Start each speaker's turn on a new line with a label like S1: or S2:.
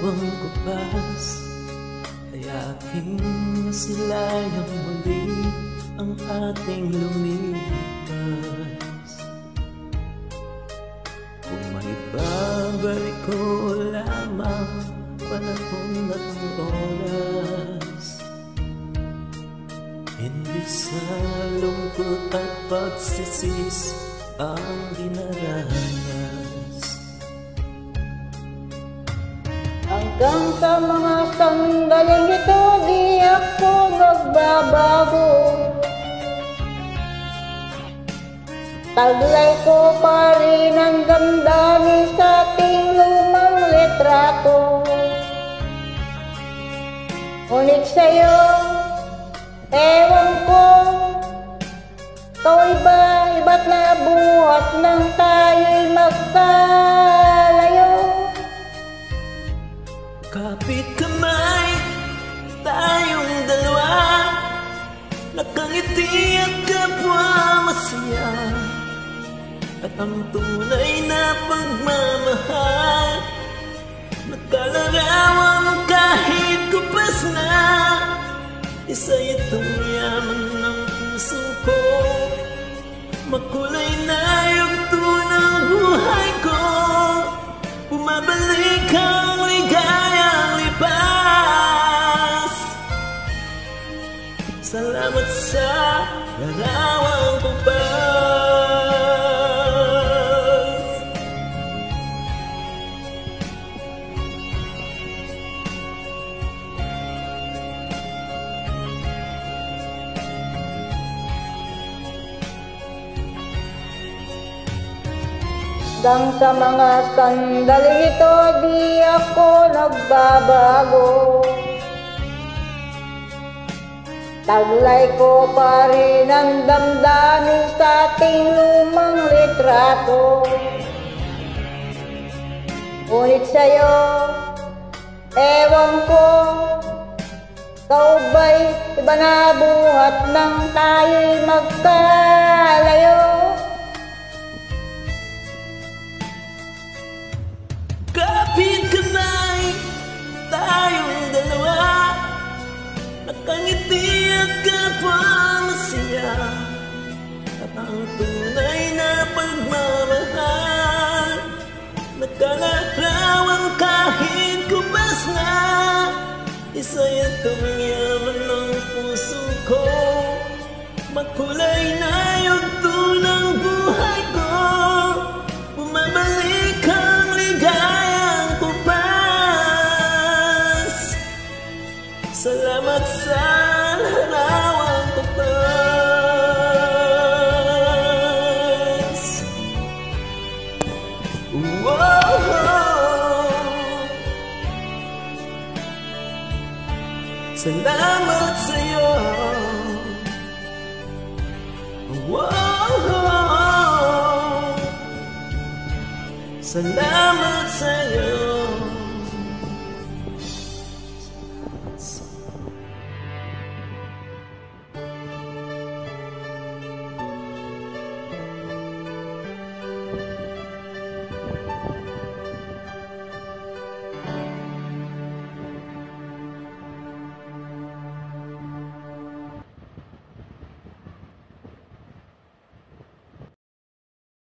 S1: bang kubas ay aking naslayang muli ang ating lumipas Kung may babalik ko lamang panahon at oras. Hindi sa lungkot at pagsisisi ang dinaranas.
S2: Hanggang sa mga sandaling ito, di ako nagbabago. Taglay ko pa rin ang damdamin sa ating lumang letrato Ngunit sa'yo, ewan ko Ikaw iba, iba't nabuhat nang tayo'y magkalayo
S1: masaya At ang tunay na pagmamahal Nagkalarawan kahit kupas na Isa itong yaman ng puso ko. Makulay na Salamat sa larawang kumpas
S2: Hanggang sa mga sandaling ito, di ako nagbabago Taglay ko pa rin ang damdamin sa ating lumang litrato. Ngunit sa'yo, ewan ko Ikaw ba'y iba buhat nang tayo'y magkalayo
S1: ang tunay na pagmamahal. Nagkalarawan kahit kubas na Isa itong yaman ng puso ko. Makulay na yugto ng Salamat sa'yo Wow. Salamat sa'yo